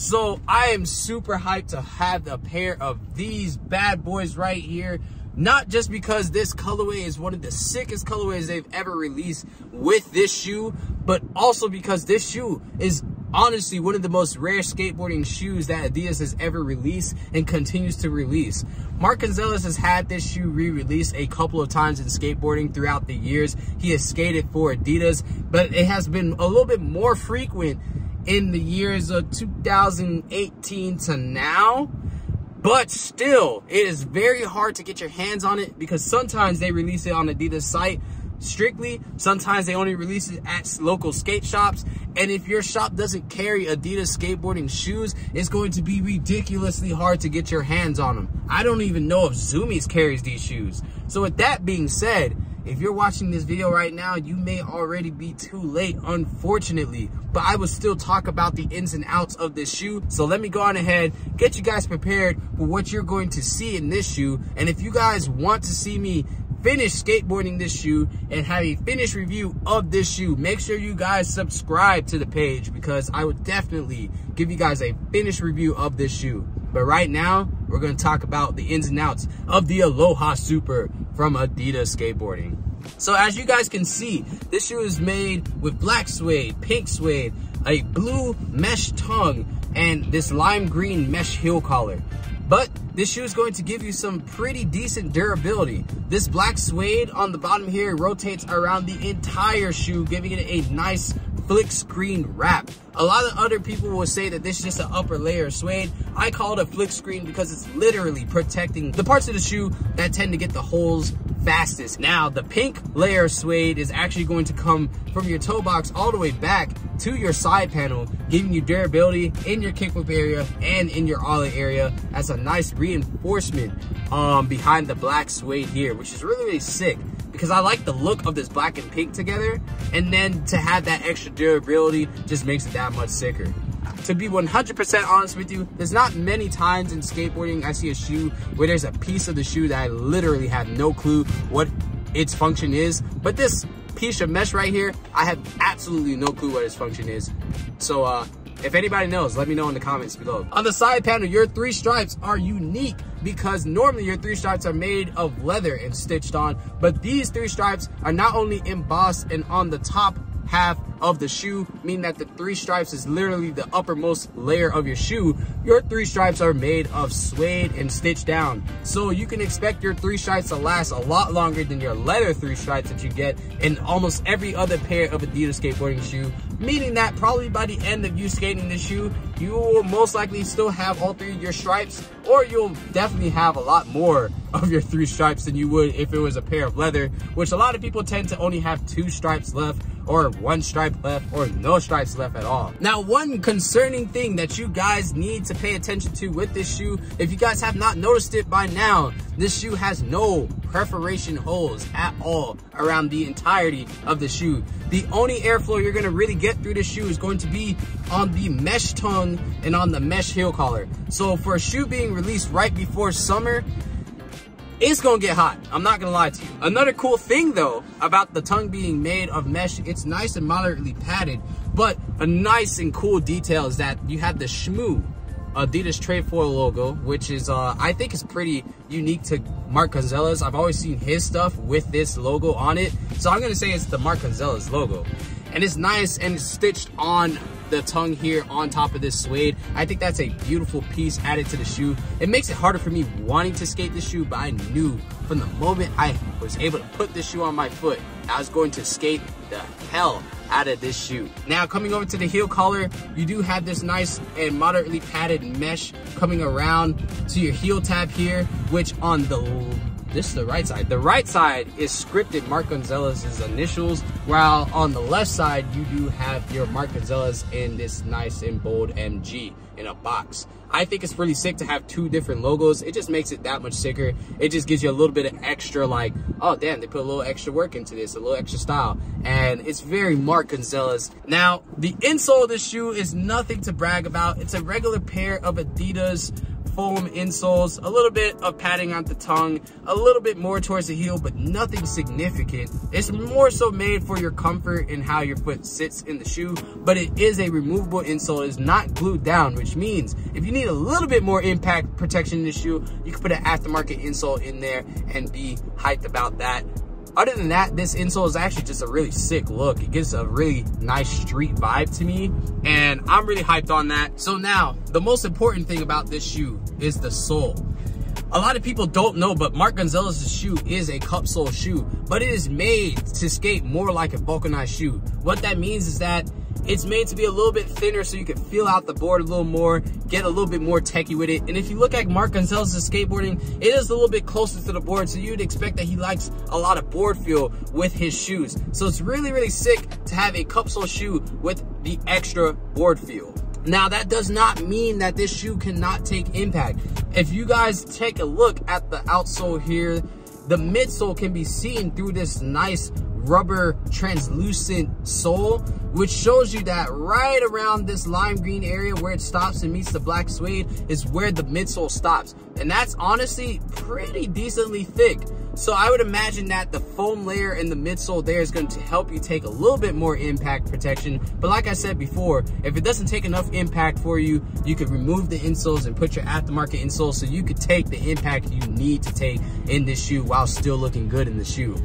So I am super hyped to have a pair of these bad boys right here. Not just because this colorway is one of the sickest colorways they've ever released with this shoe, but also because this shoe is honestly one of the most rare skateboarding shoes that Adidas has ever released and continues to release. Mark Gonzales has had this shoe re-released a couple of times in skateboarding throughout the years. He has skated for Adidas, but it has been a little bit more frequent in the years of 2018 to now. But still, it is very hard to get your hands on it because sometimes they release it on Adidas site strictly. Sometimes they only release it at local skate shops. And if your shop doesn't carry Adidas skateboarding shoes, it's going to be ridiculously hard to get your hands on them. I don't even know if Zumiez carries these shoes. So with that being said, if you're watching this video right now, you may already be too late, unfortunately. But I will still talk about the ins and outs of this shoe. So let me go on ahead, get you guys prepared for what you're going to see in this shoe. And if you guys want to see me finish skateboarding this shoe and have a finished review of this shoe, make sure you guys subscribe to the page because I would definitely give you guys a finished review of this shoe. But right now, we're going to talk about the ins and outs of the Aloha Super from Adidas Skateboarding. So as you guys can see, this shoe is made with black suede, pink suede, a blue mesh tongue, and this lime green mesh heel collar. But this shoe is going to give you some pretty decent durability. This black suede on the bottom here rotates around the entire shoe, giving it a nice flick screen wrap. A lot of other people will say that this is just an upper layer suede. I call it a flick screen because it's literally protecting the parts of the shoe that tend to get the holes fastest. Now, the pink layer suede is actually going to come from your toe box all the way back to your side panel, giving you durability in your kickflip area and in your ollie area as a nice reinforcement um, behind the black suede here, which is really, really sick because I like the look of this black and pink together. And then to have that extra durability just makes it that much sicker. To be 100% honest with you, there's not many times in skateboarding I see a shoe where there's a piece of the shoe that I literally have no clue what its function is. But this piece of mesh right here, I have absolutely no clue what its function is. So uh, if anybody knows, let me know in the comments below. On the side panel, your three stripes are unique because normally your three stripes are made of leather and stitched on, but these three stripes are not only embossed and on the top half of the shoe, meaning that the three stripes is literally the uppermost layer of your shoe. Your three stripes are made of suede and stitched down. So you can expect your three stripes to last a lot longer than your leather three stripes that you get in almost every other pair of Adidas skateboarding shoe, meaning that probably by the end of you skating the shoe, you will most likely still have all three of your stripes, or you'll definitely have a lot more of your three stripes than you would if it was a pair of leather, which a lot of people tend to only have two stripes left or one stripe left or no stripes left at all. Now, one concerning thing that you guys need to pay attention to with this shoe, if you guys have not noticed it by now, this shoe has no perforation holes at all around the entirety of the shoe. The only airflow you're gonna really get through this shoe is going to be on the mesh tongue and on the mesh heel collar. So for a shoe being released right before summer, it's gonna get hot. I'm not gonna lie to you. Another cool thing though about the tongue being made of mesh, it's nice and moderately padded, but a nice and cool detail is that you have the Shmoo Adidas Trefoil logo, which is, uh, I think is pretty unique to Mark Gonzales. I've always seen his stuff with this logo on it. So I'm gonna say it's the Mark Gonzales logo. And it's nice and it's stitched on the tongue here on top of this suede. I think that's a beautiful piece added to the shoe. It makes it harder for me wanting to skate the shoe, but I knew from the moment I was able to put this shoe on my foot, I was going to skate the hell out of this shoe. Now coming over to the heel collar, you do have this nice and moderately padded mesh coming around to your heel tab here, which on the this is the right side. The right side is scripted Mark Gonzales's initials, while on the left side, you do have your Mark Gonzales in this nice and bold MG in a box. I think it's really sick to have two different logos. It just makes it that much sicker. It just gives you a little bit of extra like, oh damn, they put a little extra work into this, a little extra style. And it's very Mark Gonzales. Now, the insole of this shoe is nothing to brag about. It's a regular pair of Adidas foam insoles, a little bit of padding on the tongue, a little bit more towards the heel, but nothing significant. It's more so made for your comfort and how your foot sits in the shoe, but it is a removable insole. It's not glued down, which means if you need a little bit more impact protection in the shoe, you can put an aftermarket insole in there and be hyped about that. Other than that, this insole is actually just a really sick look. It gives a really nice street vibe to me, and I'm really hyped on that. So now, the most important thing about this shoe is the sole. A lot of people don't know, but Mark Gonzales's shoe is a cup sole shoe, but it is made to skate more like a vulcanized shoe. What that means is that it's made to be a little bit thinner so you can feel out the board a little more, get a little bit more techie with it. And if you look at Mark Gonzales's skateboarding, it is a little bit closer to the board, so you'd expect that he likes a lot of board feel with his shoes. So it's really, really sick to have a cup sole shoe with the extra board feel. Now, that does not mean that this shoe cannot take impact. If you guys take a look at the outsole here, the midsole can be seen through this nice rubber translucent sole, which shows you that right around this lime green area where it stops and meets the black suede is where the midsole stops. And that's honestly pretty decently thick. So I would imagine that the foam layer in the midsole there is going to help you take a little bit more impact protection. But like I said before, if it doesn't take enough impact for you, you could remove the insoles and put your aftermarket insole so you could take the impact you need to take in this shoe while still looking good in the shoe.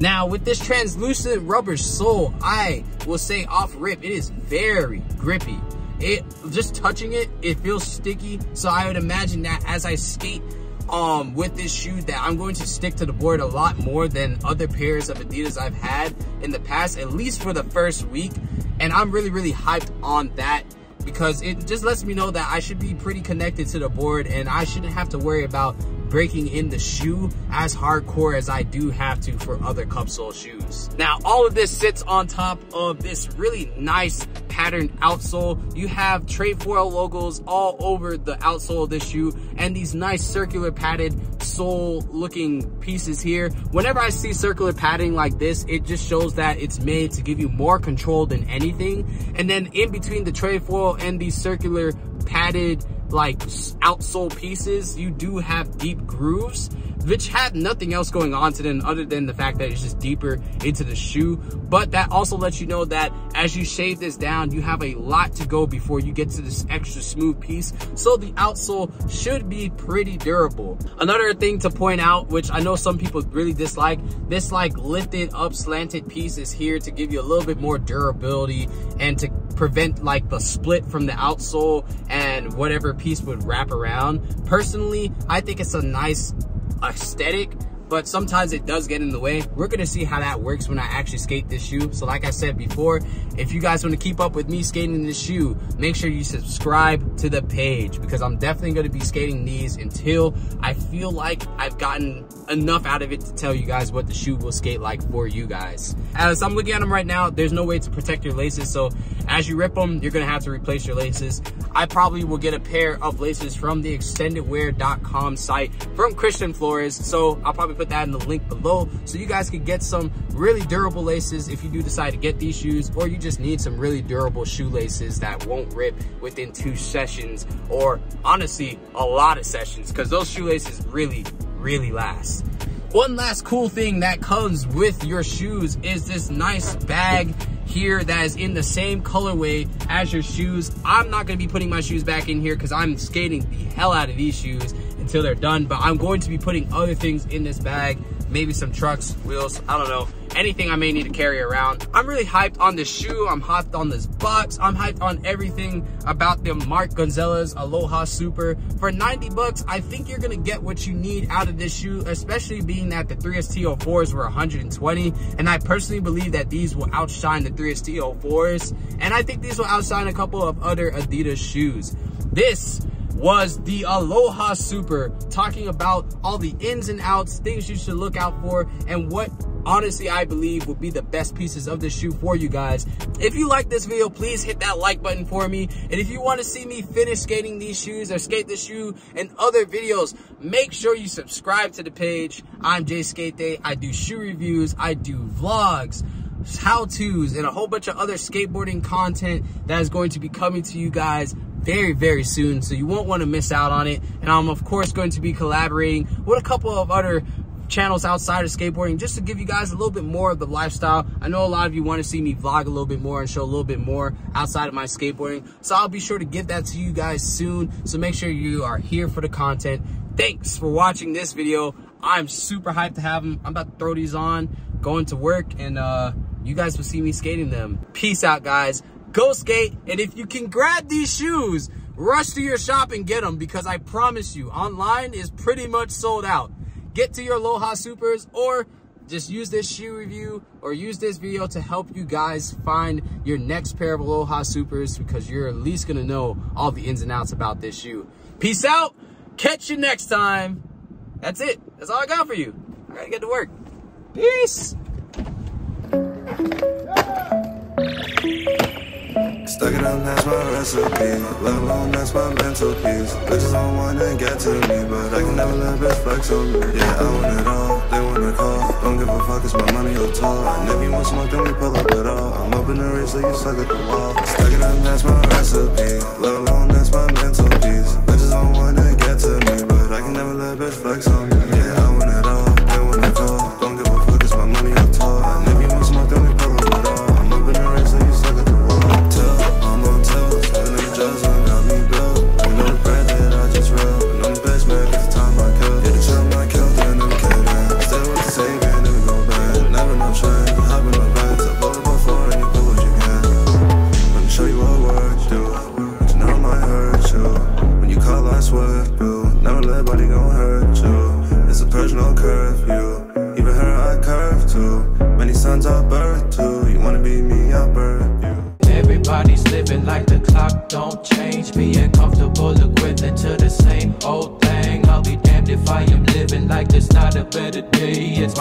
Now, with this translucent rubber sole, I will say off rip, it is very grippy. It Just touching it, it feels sticky. So I would imagine that as I skate um, with this shoe that I'm going to stick to the board a lot more than other pairs of Adidas I've had in the past, at least for the first week. And I'm really, really hyped on that because it just lets me know that I should be pretty connected to the board and I shouldn't have to worry about breaking in the shoe as hardcore as I do have to for other cup sole shoes. Now, all of this sits on top of this really nice patterned outsole. You have Trefoil logos all over the outsole of this shoe and these nice circular padded sole looking pieces here. Whenever I see circular padding like this, it just shows that it's made to give you more control than anything. And then in between the trefoil and these circular padded like outsole pieces, you do have deep grooves, which have nothing else going on to them other than the fact that it's just deeper into the shoe. But that also lets you know that as you shave this down, you have a lot to go before you get to this extra smooth piece. So the outsole should be pretty durable. Another thing to point out, which I know some people really dislike, this like lifted up slanted piece is here to give you a little bit more durability and to prevent like the split from the outsole and whatever piece would wrap around. Personally, I think it's a nice aesthetic but sometimes it does get in the way. We're gonna see how that works when I actually skate this shoe. So like I said before, if you guys wanna keep up with me skating this shoe, make sure you subscribe to the page because I'm definitely gonna be skating these until I feel like I've gotten enough out of it to tell you guys what the shoe will skate like for you guys. As I'm looking at them right now, there's no way to protect your laces. So as you rip them, you're gonna have to replace your laces. I probably will get a pair of laces from the extendedwear.com site from Christian Flores. So I'll probably put that in the link below so you guys can get some really durable laces if you do decide to get these shoes or you just need some really durable shoelaces that won't rip within two sessions or honestly a lot of sessions because those shoelaces really really last. One last cool thing that comes with your shoes is this nice bag here that is in the same colorway as your shoes. I'm not gonna be putting my shoes back in here because I'm skating the hell out of these shoes until they're done, but I'm going to be putting other things in this bag maybe some trucks, wheels, I don't know, anything I may need to carry around. I'm really hyped on this shoe. I'm hyped on this box. I'm hyped on everything about the Mark Gonzales Aloha Super. For 90 bucks, I think you're gonna get what you need out of this shoe, especially being that the 3ST04s were 120. And I personally believe that these will outshine the 3ST04s. And I think these will outshine a couple of other Adidas shoes. This was the Aloha Super, talking about all the ins and outs, things you should look out for, and what honestly I believe will be the best pieces of this shoe for you guys. If you like this video, please hit that like button for me. And if you want to see me finish skating these shoes or skate the shoe and other videos, make sure you subscribe to the page. I'm Jay Skate Day. I do shoe reviews. I do vlogs how-tos and a whole bunch of other skateboarding content that is going to be coming to you guys very, very soon. So you won't want to miss out on it. And I'm, of course, going to be collaborating with a couple of other channels outside of skateboarding just to give you guys a little bit more of the lifestyle. I know a lot of you want to see me vlog a little bit more and show a little bit more outside of my skateboarding. So I'll be sure to give that to you guys soon. So make sure you are here for the content. Thanks for watching this video. I'm super hyped to have them. I'm about to throw these on, going to work, and uh, you guys will see me skating them. Peace out, guys. Go skate, and if you can grab these shoes, rush to your shop and get them because I promise you, online is pretty much sold out get to your Aloha Supers or just use this shoe review or use this video to help you guys find your next pair of Aloha Supers because you're at least gonna know all the ins and outs about this shoe. Peace out. Catch you next time. That's it. That's all I got for you. I gotta get to work. Peace. Stuck it up, that's my recipe. Let alone that's my mental peace. Bitches don't wanna get to me, but I can never let bitch flex on me. Yeah, I want it all, they wanna call. Don't give a fuck, it's my money or tall. And if you want smoke, then we pull up at all. I'm up in the race, so you suck at the wall. Stuck it up, that's my recipe. Let alone that's my mental peace.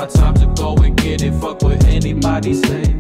My time to go and get it. Fuck what anybody say.